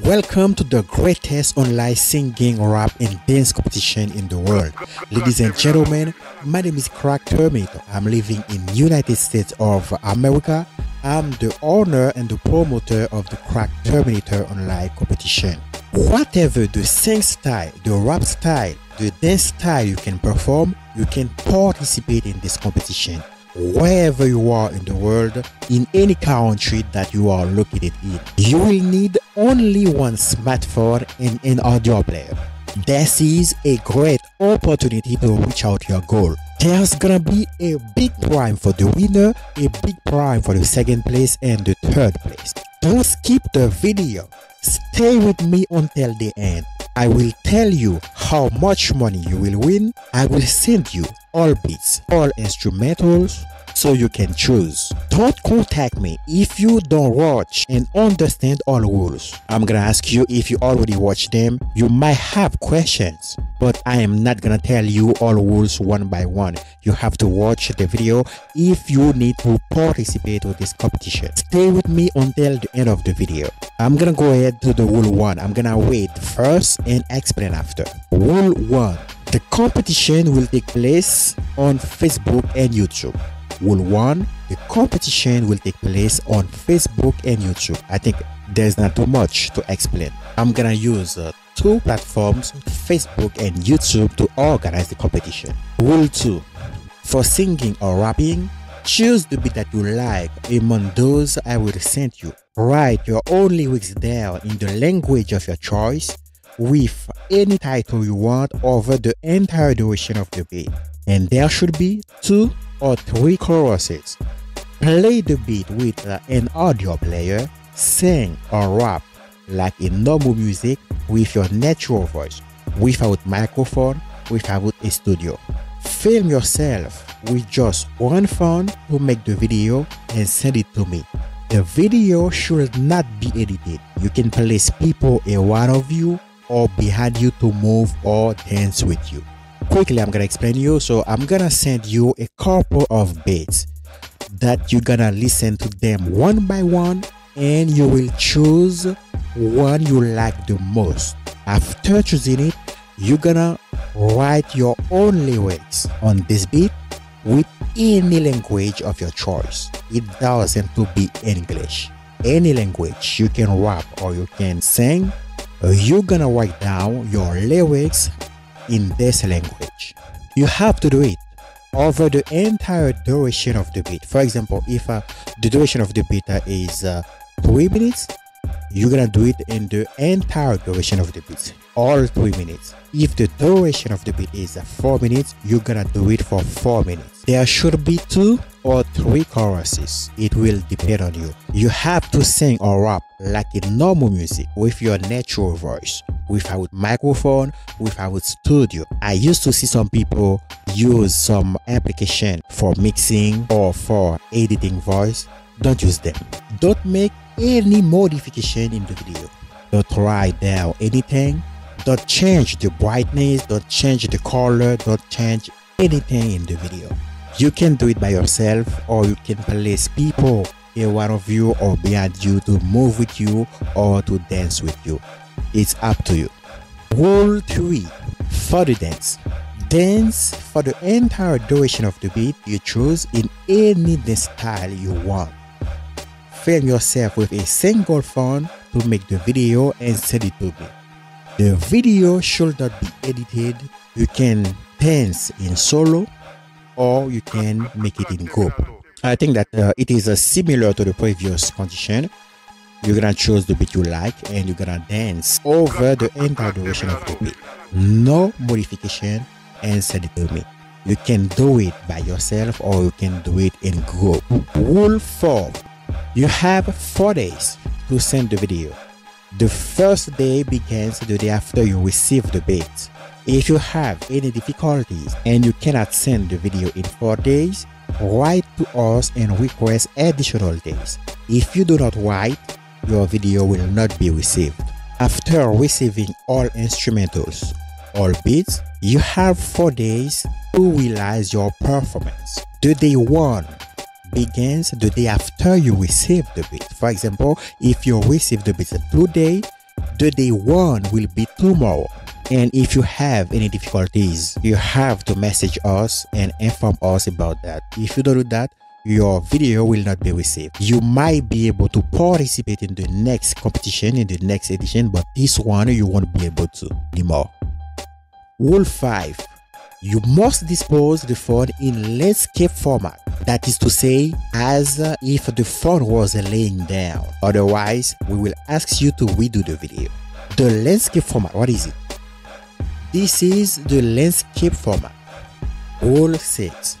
Welcome to the greatest online singing, rap, and dance competition in the world. Ladies and gentlemen, my name is Krak Teminato. I'm living in United States of America. I'm the owner and the promoter of the Krak Teminato online competition. Whatever the sing style, the rap style, the dance style you can perform, you can participate in this competition wherever you are in the world, in any country that you are located in. You will need only one smartphone and an audio player. This is a great opportunity to reach out your goal. There's gonna be a big prime for the winner, a big prime for the second place and the third place. Don't skip the video. Stay with me until the end. I will tell you how much money you will win. I will send you all beats, all instrumentals, so you can choose. Don't contact me if you don't watch and understand all rules. I'm gonna ask you if you already watched them. You might have questions, but I am not gonna tell you all rules one by one. You have to watch the video if you need to participate with this competition. Stay with me until the end of the video. I'm gonna go ahead to the rule one. I'm gonna wait first and explain after. Rule one. The competition will take place on Facebook and YouTube. Rule 1 The competition will take place on Facebook and YouTube. I think there's not too much to explain. I'm gonna use uh, two platforms, Facebook and YouTube, to organize the competition. Rule 2 For singing or rapping, choose the beat that you like among those I will send you. Write your own lyrics there in the language of your choice with any title you want over the entire duration of the beat. And there should be two or three choruses. Play the beat with uh, an audio player, sing or rap like in normal music with your natural voice, without microphone, without a studio. Film yourself with just one phone to make the video and send it to me. The video should not be edited. You can place people around of you or behind you to move or dance with you quickly i'm gonna explain you so i'm gonna send you a couple of beats that you're gonna listen to them one by one and you will choose one you like the most after choosing it you're gonna write your own lyrics on this beat with any language of your choice it doesn't to be english any language you can rap or you can sing you're gonna write down your lyrics in this language. You have to do it over the entire duration of the beat. For example, if uh, the duration of the beat uh, is uh, 3 minutes, you're gonna do it in the entire duration of the beat, all 3 minutes. If the duration of the beat is uh, 4 minutes, you're gonna do it for 4 minutes. There should be 2 or 3 choruses. It will depend on you. You have to sing or rap like in normal music with your natural voice without microphone, without studio. I used to see some people use some application for mixing or for editing voice. Don't use them. Don't make any modification in the video. Don't write down anything. Don't change the brightness. Don't change the color. Don't change anything in the video. You can do it by yourself or you can place people in one of you or behind you to move with you or to dance with you. It's up to you. Rule 3 For the dance. Dance for the entire duration of the beat you choose in any dance style you want. Film yourself with a single phone to make the video and send it to me. The video should not be edited. You can dance in solo or you can make it in group. I think that uh, it is uh, similar to the previous condition. You're gonna choose the beat you like and you're gonna dance over the entire duration of the beat. No modification and send it to me. You can do it by yourself or you can do it in group. Rule 4 you have four days to send the video the first day begins the day after you receive the beat if you have any difficulties and you cannot send the video in four days write to us and request additional days if you do not write your video will not be received. After receiving all instrumentals, all beats, you have 4 days to realize your performance. The day 1 begins the day after you receive the beat. For example, if you receive the beat today, The day one will be tomorrow. And if you have any difficulties, you have to message us and inform us about that. If you don't do that, your video will not be received. You might be able to participate in the next competition, in the next edition, but this one you won't be able to anymore. Rule 5. You must dispose the phone in landscape format. That is to say, as if the phone was laying down. Otherwise, we will ask you to redo the video. The landscape format, what is it? This is the landscape format. All 6.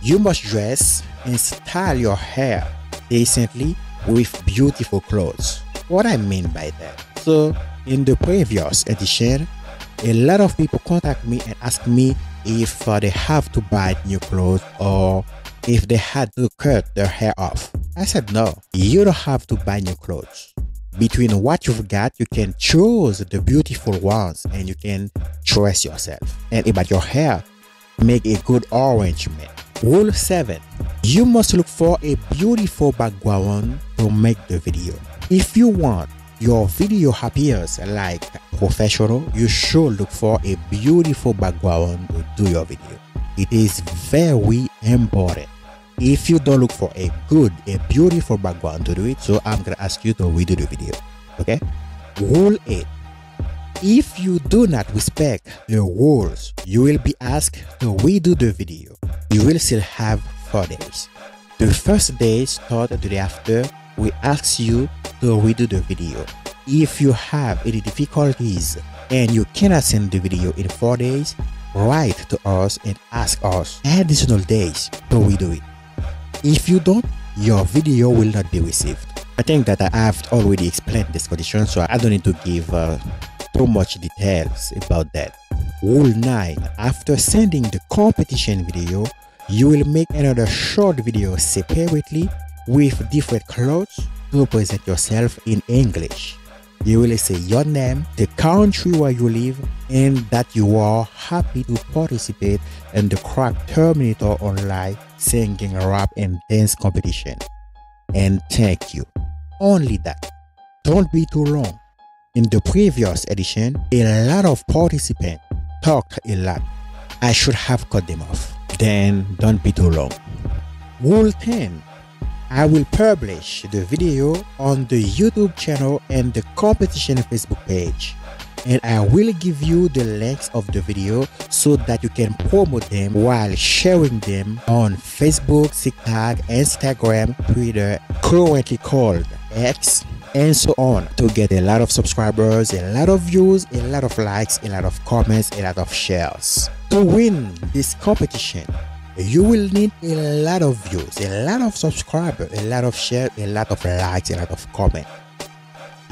You must dress and style your hair decently with beautiful clothes. What I mean by that? So, in the previous edition, a lot of people contact me and ask me if uh, they have to buy new clothes or if they had to cut their hair off. I said no, you don't have to buy new clothes. Between what you've got, you can choose the beautiful ones and you can dress yourself. And about your hair, make a good arrangement. Rule 7. You must look for a beautiful background to make the video. If you want your video appears like professional, you should look for a beautiful background to do your video. It is very important. If you don't look for a good, a beautiful background to do it, so I'm gonna ask you to redo the video. Okay? Rule 8. If you do not respect the rules, you will be asked to redo the video. You will still have 4 days. The first day start the day after, we ask you to redo the video. If you have any difficulties and you cannot send the video in 4 days, write to us and ask us additional days to redo it. If you don't, your video will not be received. I think that I have already explained this condition, so I don't need to give uh, too much details about that. Rule 9. After sending the competition video, you will make another short video separately with different clothes to present yourself in English. You will say your name, the country where you live, and that you are happy to participate in the Krak Teminato Online singing, rap, and dance competition. And thank you. Only that. Don't be too long. In the previous edition, a lot of participants talked a lot. I should have cut them off. Then don't be too long. Rule 10. I will publish the video on the YouTube channel and the competition Facebook page. And I will give you the links of the video so that you can promote them while sharing them on Facebook, TikTok, Instagram, Twitter, currently called X, and so on to get a lot of subscribers, a lot of views, a lot of likes, a lot of comments, a lot of shares. To win this competition, you will need a lot of views, a lot of subscribers, a lot of shares, a lot of likes, a lot of comments.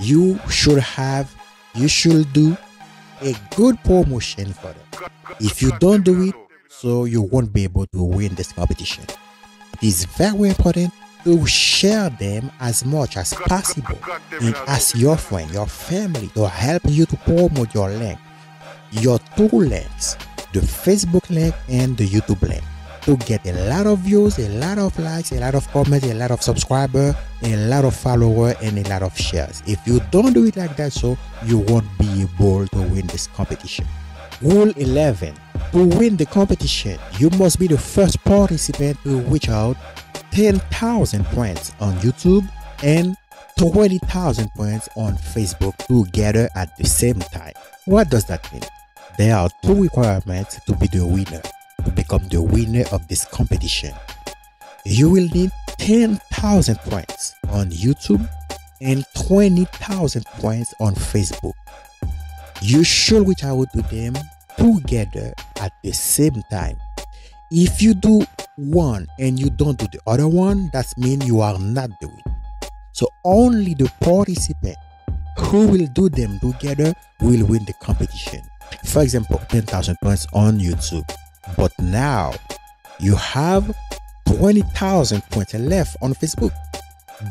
You should have, you should do a good promotion for them. If you don't do it, so you won't be able to win this competition. It is very important to share them as much as possible and ask your friend, your family to help you to promote your link. Your two links, the Facebook link and the YouTube link to get a lot of views, a lot of likes, a lot of comments, a lot of subscribers, a lot of followers, and a lot of shares. If you don't do it like that, so you won't be able to win this competition. Rule 11. To win the competition, you must be the first participant to reach out 10,000 points on YouTube and 20,000 points on Facebook together at the same time. What does that mean? There are two requirements to be the winner to become the winner of this competition. You will need 10,000 points on YouTube and 20,000 points on Facebook. You should reach out to them together at the same time. If you do one and you don't do the other one, that means you are not doing. So only the participant who will do them together will win the competition. For example, 10,000 points on YouTube but now you have 20,000 points left on Facebook.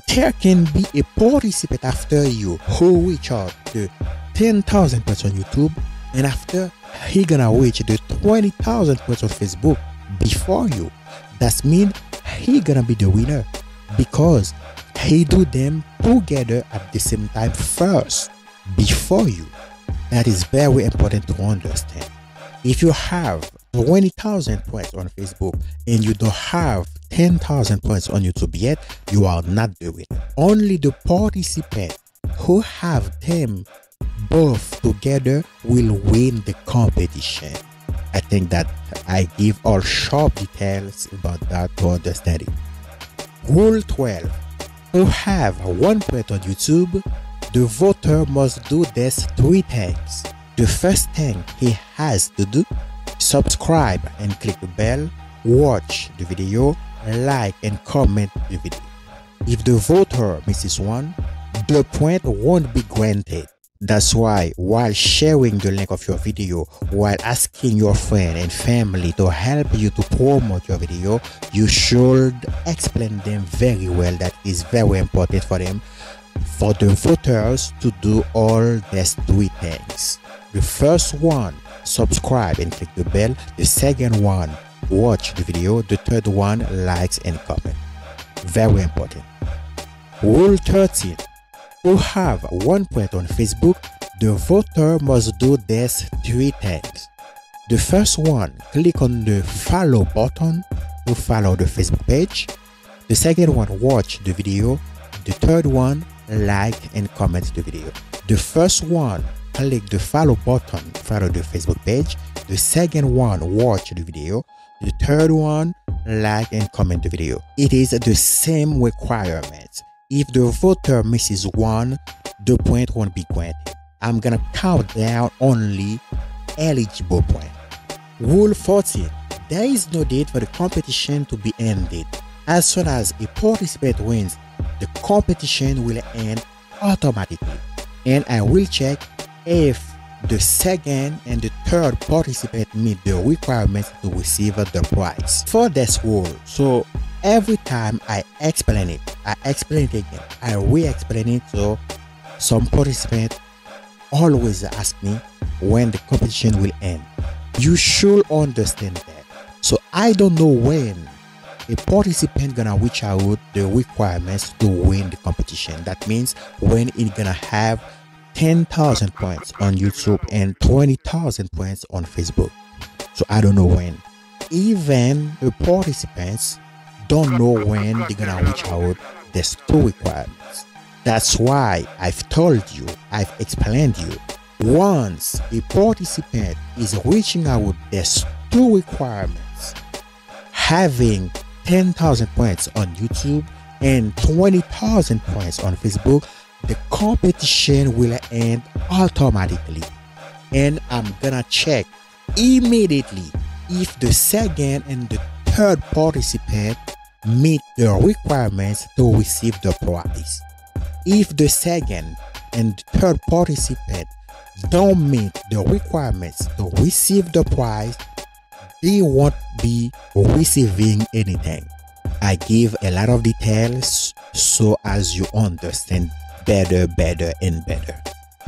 There can be a participant after you who reach out to 10,000 points on YouTube and after he gonna reach the 20,000 points on Facebook before you. That means he gonna be the winner because he do them together at the same time first. before you. That is very important to understand. If you have 20,000 points on Facebook and you don't have 10,000 points on YouTube yet, you are not doing. Only the participant who have them both together will win the competition. I think that I give all sharp details about that to understand it. Rule 12. To have one point on YouTube, the voter must do this three things. The first thing he has to do, subscribe and click the bell, watch the video, like and comment the video. If the voter misses one, the point won't be granted. That's why while sharing the link of your video, while asking your friend and family to help you to promote your video, you should explain them very well that is very important for them for the voters to do all these three things. The first one, subscribe and click the bell. The second one, watch the video. The third one, likes and comment. Very important. Rule 13 to have one point on Facebook, the voter must do this three times The first one, click on the follow button to follow the Facebook page. The second one, watch the video. The third one, like and comment the video. The first one, click the follow button, follow the Facebook page. The second one, watch the video. The third one, like and comment the video. It is the same requirements. If the voter misses one, the point won't be granted. I'm gonna count down only eligible point. Rule 14. There is no date for the competition to be ended. As soon as a participant wins, the competition will end automatically. And I will check if the second and the third participant meet the requirements to receive the prize for this rule. So every time I explain it, I explain it again. I re-explain it so some participant always ask me when the competition will end. You should understand that. So I don't know when a participant gonna reach out the requirements to win the competition. That means when it gonna have 10,000 points on YouTube and 20,000 points on Facebook. So I don't know when. Even the participants don't know when they're gonna reach out there's two requirements. That's why I've told you, I've explained you. Once a participant is reaching out there's two requirements. Having 10,000 points on YouTube and 20,000 points on Facebook, the competition will end automatically. And I'm gonna check immediately if the second and the third participant meet the requirements to receive the prize. If the second and third participant don't meet the requirements to receive the prize, they won't be receiving anything. I give a lot of details so as you understand better, better, and better.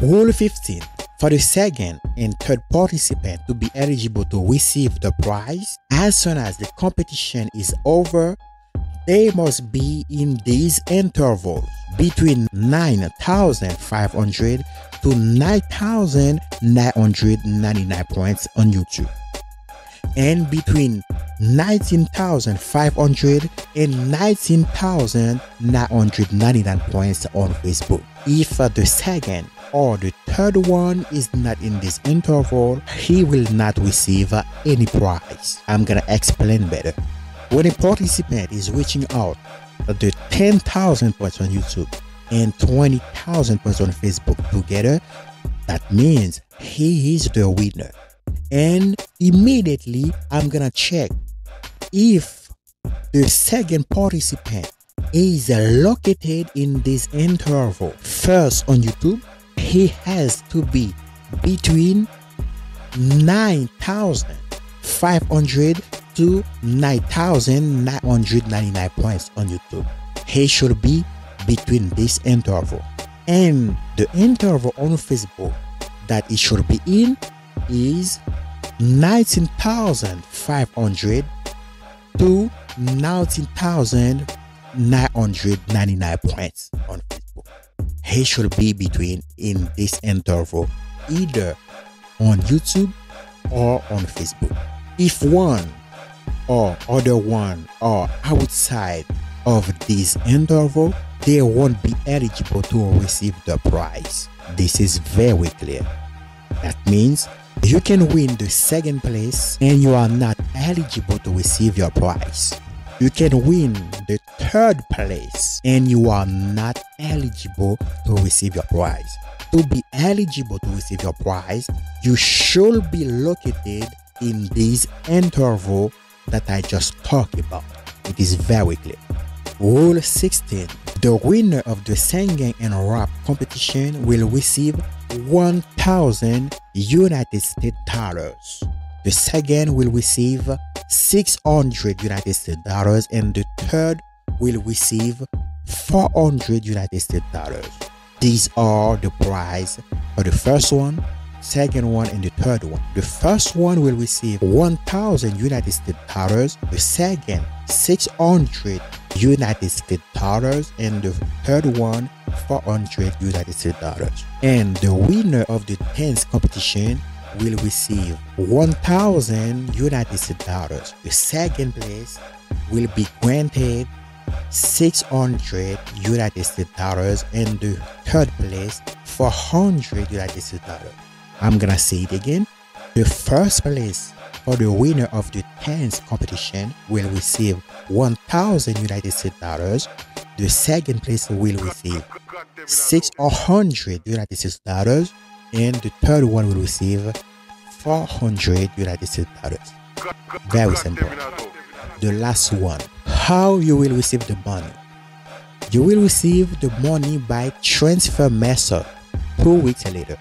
Rule 15. For the second and third participant to be eligible to receive the prize, as soon as the competition is over, they must be in these intervals between 9,500 to 9,999 points on YouTube and between 19,500 and 19,999 points on Facebook. If uh, the second or the third one is not in this interval, he will not receive uh, any prize. I'm gonna explain better. When a participant is reaching out uh, the 10,000 points on YouTube and 20,000 points on Facebook together, that means he is the winner and immediately I'm gonna check if the second participant is located in this interval. First on YouTube, he has to be between 9,500 to 9,999 points on YouTube. He should be between this interval. And the interval on Facebook that it should be in is 19,500 to 19,999 points on Facebook. he should be between in this interval, either on YouTube or on Facebook. If one or other one are outside of this interval, they won't be eligible to receive the prize. This is very clear. That means you can win the second place and you are not eligible to receive your prize. You can win the third place and you are not eligible to receive your prize. To be eligible to receive your prize, you should be located in this interval that I just talked about. It is very clear. Rule 16. The winner of the singing and rap competition will receive 1000 United States dollars. The second will receive 600 United States dollars and the third will receive 400 United States dollars. These are the prize for the first one, second one, and the third one. The first one will receive 1000 United States dollars, the second 600 United States dollars, and the third one 400 United States dollars. And the winner of the 10th competition will receive 1000 United States dollars. The second place will be granted 600 United States dollars and the third place 400 United States dollars. I'm gonna say it again. The first place for the winner of the 10th competition will receive 1000 United States dollars. The second place will receive 600 United States dollars and the third one will receive 400 United States dollars. Very simple. The last one. How you will receive the money? You will receive the money by transfer method two weeks later.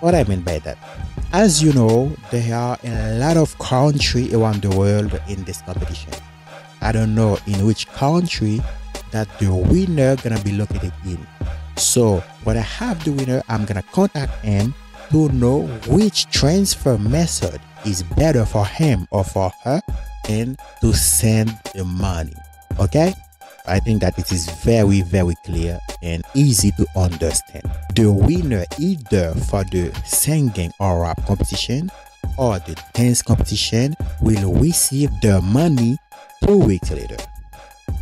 What I mean by that? As you know, there are a lot of countries around the world in this competition. I don't know in which country that the winner gonna be located in. So when I have the winner, I'm gonna contact him to know which transfer method is better for him or for her and to send the money. Okay? I think that it is very, very clear and easy to understand. The winner either for the singing or rap competition or the dance competition will receive the money two weeks later.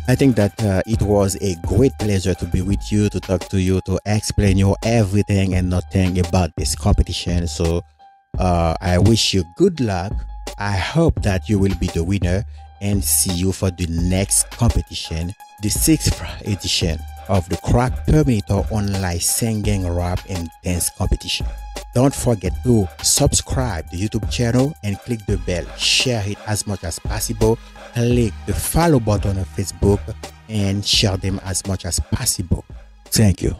I think that uh, it was a great pleasure to be with you, to talk to you, to explain you everything and nothing about this competition. So uh, I wish you good luck. I hope that you will be the winner and see you for the next competition, the sixth edition of the Krak Teminato online singing, rap, and dance competition. Don't forget to subscribe the YouTube channel and click the bell. Share it as much as possible. Click the follow button on Facebook and share them as much as possible. Thank you.